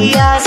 días.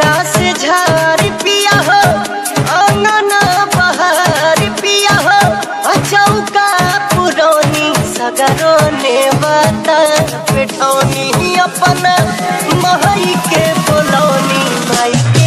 रस झार पिया हो अंगना पुरौनी सगरों ने बता पिठौनी अपना महई के बोलौनी माई